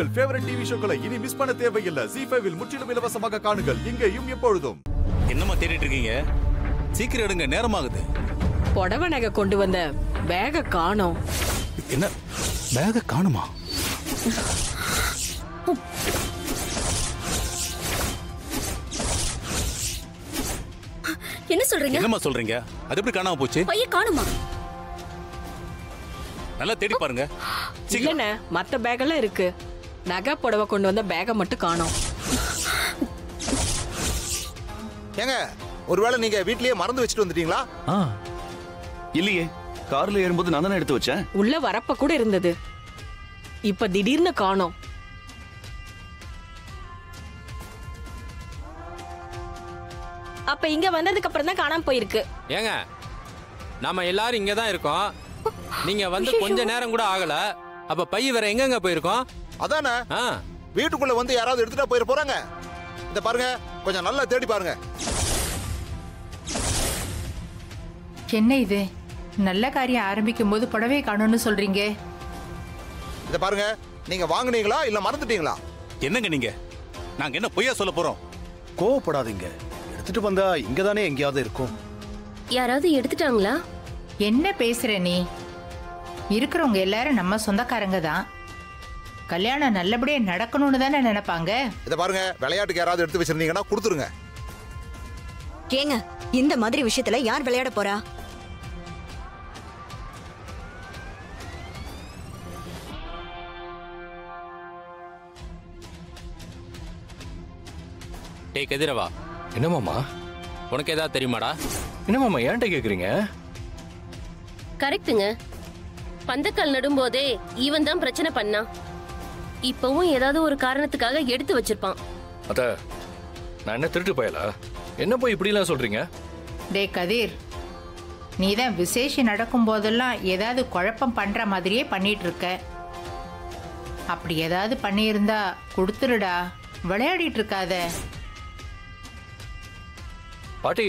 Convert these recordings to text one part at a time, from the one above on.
உங்கள் favourite TV ஷோக்களை இனி miss பண்ண தேவையில்லை. ஜி ஃபைவில் முற்றிலும் இலவசமாக காணுங்கள். இங்கேயும் எப்பொழுதும். என்னம்மா தேடிட்டு இருக்கீங்க? சீக்கிரம் எடுங்க நேரமாகுது. புடவை நகை கொண்டு வந்த பேக காணோம். என்ன? பேக காணுமா? என்ன சொல்றீங்க? என்னம்மா சொல்றீங்க? அது எப்படி காணாம போச்சு? பைய காணுமா? நல்லா தேடி பாருங்க. இல்லண்ணே மத்த பேக்கெல்லாம் இருக்கு. நகை புடவை கொண்டு வந்த பேக மட்டும் காணோம். ஏங்க ஒருவேளை நீங்க வீட்லயே மறந்து வச்சுட்டு வந்துட்டீங்களா? ஆ இல்லையே. கார்ல ஏறும்போது நான் தானே எடுத்து வச்சேன்? உள்ள வரப்ப கூட இருந்தது. இப்ப திடீர்னு காணோம். அப்ப இங்க வந்ததுக்கு அப்புறம் தான் காணாம போயிருக்கு. ஏங்க நாம எல்லாரும் இங்க தான் இருக்கோம். நீங்க வந்து கொஞ்ச நேரம் கூட ஆகல. அப்ப பை வேற எங்கெங்க போயிருக்கோம்? அதானே? ஆ. வீட்டுக்குள்ள வந்து யாராவது எடுத்துட்டா போயிட போறாங்க. இந்த பாருங்க கொஞ்சம் நல்லா தேடி பாருங்க. என்ன இது? நல்ல காரியம் ஆரம்பிக்கும் போது புடவை காணும்னு சொல்றீங்க. இந்த பாருங்க நீங்க வாங்குனீங்களா இல்ல மறந்துட்டீங்களா? என்னங்க நீங்க? நாங்க என்ன பொய்யா சொல்ல போறோம்? கோவப்படாதீங்க. எடுத்துட்டு வந்தா இங்க தானே எங்கேயாவது இருக்கும். யாராவது எடுத்துட்டாங்களா? என்ன பேசுற நீ? இருக்கிறவங்க எல்லாரும் நம்ம சொந்தக்காரங்க தான். கல்யாணம் நல்லபடியா நடக்கணும்னு தானே நினைப்பாங்க? இத பாருங்க விளையாட்டுக்கு யாராவது எடுத்து வச்சிருந்தீங்கன்னா கொடுத்துருங்க. ஏங்க இந்த மாதிரி விஷயத்துல யார் விளையாட போறா? டேய் கதிரவா. என்னமாமா உனக்கு ஏதாவது தெரியுமாடா? என்னமாமா ஏன்ட்ட கேக்குறீங்க? கரெக்ட்டுங்க. பந்தக்கால் நடும்போதே இவன் தான் பிரச்சனை பண்ணான். இப்பவும் ஏதாவது ஒரு காரணத்துக்காக எடுத்து வச்சிருப்பான். அத்த நான் என்ன திருட்டு போயலா? என்ன போய் இப்படிலாம் சொல்றீங்க? டே கதிர் நீ தான் விசேஷம் நடக்கும் போதெல்லாம் ஏதாவது குழப்பம் பண்ற மாதிரியே பண்ணிட்டு இருக்க அப்படி ஏதாவது பண்ணியிருந்தா கொடுத்துருடா விளையாடிட்டு இருக்காத பாட்டி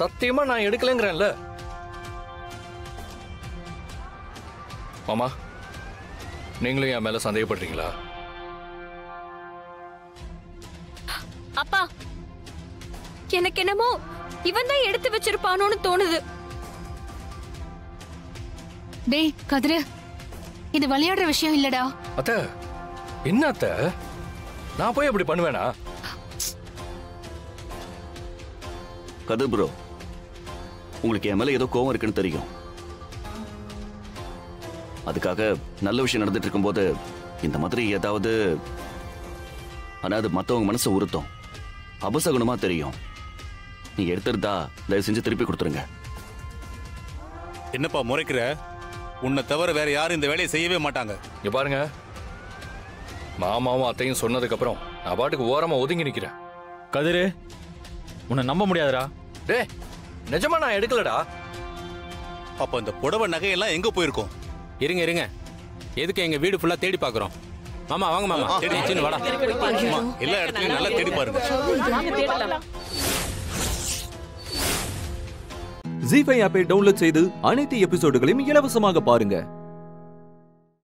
சத்தியமா நான் எடுக்கலங்கிறேன்ல. மாமா நீங்களும் என் மேல சந்தேகப்படுறீங்களா? அப்பா எனக்கு என்னமோ இவன் தான் எடுத்து வச்சிருப்பானோன்னு தோணுது. டேய் கதிரு இது விளையாடுற விஷயம் இல்லடா. அத்த என்ன அத்த? நான் போய் அப்படி பண்ணுவேனா? கதிர் ப்ரோ உங்களுக்கு என் மேல ஏதோ கோவம் இருக்குன்னு தெரியும். அதுக்காக நல்ல விஷயம் நடந்துட்டு இருக்கும்போது இந்த மாதிரி ஏதாவது ஆனா அது மத்தவங்க மனசை உறுத்தும். அபசகுணமா தெரியும். நீங்க எடுத்திருந்தா தயவு செஞ்சு திருப்பி கொடுத்துருங்க. என்னப்பா முறைக்கிற? உன்னை தவிர வேற யாரும் இந்த வேலையை செய்யவே மாட்டாங்க. இங்க பாருங்க. மாமாவும் அத்தையும் சொன்னதுக்கு அப்புறம் நான் பாட்டுக்கு ஓரமா ஒதுங்கி நிக்கிறேன். கதிரு உன்னை நம்ப முடியாதுடா. டேய் நிஜமா நான் எடுக்கலடா. அப்ப இந்த புடவை நகையெல்லாம் எங்க போயிருக்கும்? இருங்க இருங்க. எதுக்கு எங்க வீடு ஃபுல்லா தேடி பாக்குறோம் மாமா வாங்க மாமா. தேடி வச்சுன்னு வாடா. எல்லா இடத்துலயும் நல்லா தேடி பாருங்க. ஜி ஃபைவ் ஆப்பை டவுன்லோட் செய்து அனைத்து எபிசோடுகளையும் இலவசமாக பாருங்க.